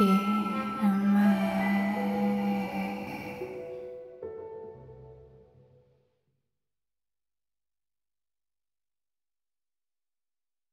Yeah.